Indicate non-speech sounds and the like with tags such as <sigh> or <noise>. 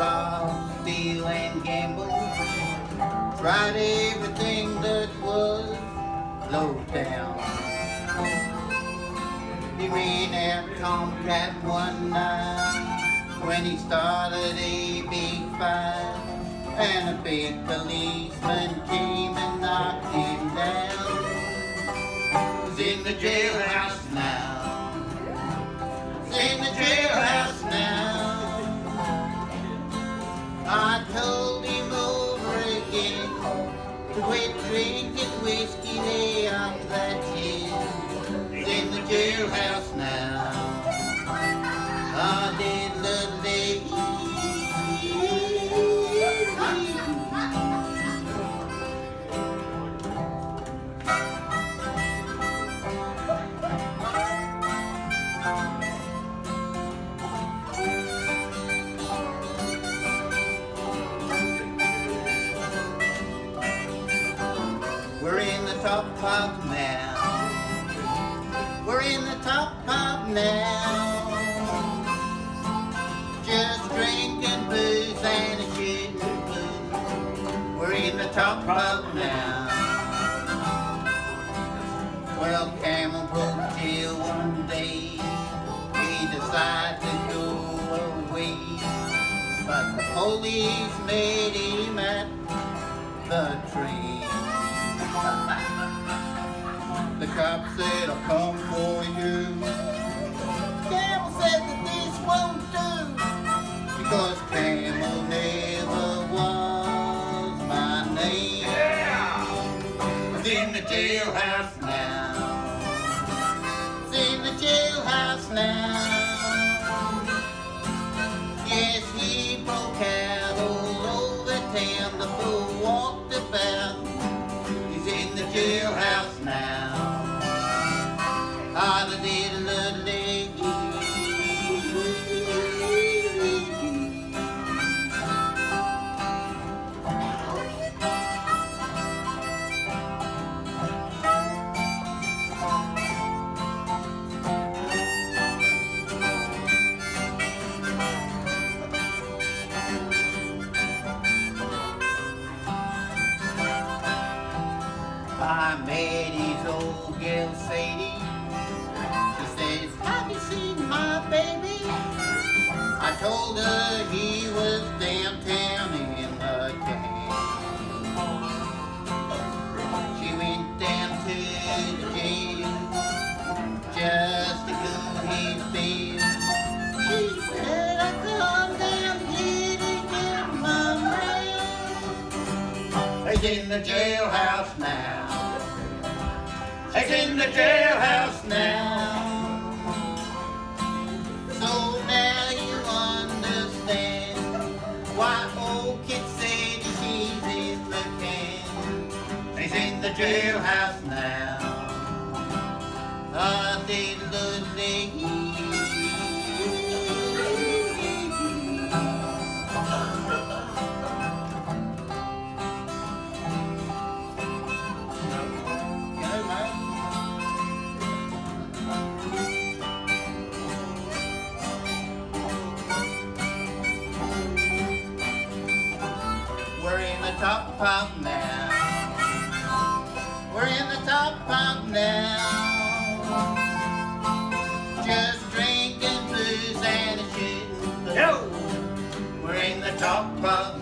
rob, steal, and gamble. Tried everything that was low down. He ran out Tomcat one night when he started a big fight. And a big policeman came and knocked him down. He was in the jailhouse jailhouse now. The We're in the top pub now. We're in the top pub now. Just drinking booze and a shooting blues. We're in the top pub now. Well, Camel broke jail one day. He decided to go away. But the police made him at the train. <laughs> The cop said, I'll come for you. Camel said that this won't do. Because Camel never was my name. He's in the jailhouse now. He's in the jailhouse now. I met his old girl Sadie. Her he was downtown in the town. She went down to the jail just to go his bill. She said, I come down here to get my mail. He's in the jailhouse now. He's in the jailhouse now. Jailhouse now. Ah, diddle We're in the top pub now. Drinking